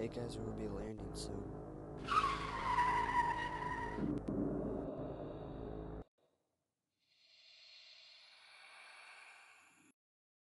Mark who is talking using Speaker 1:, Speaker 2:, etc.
Speaker 1: Hey guys, we will be landing soon.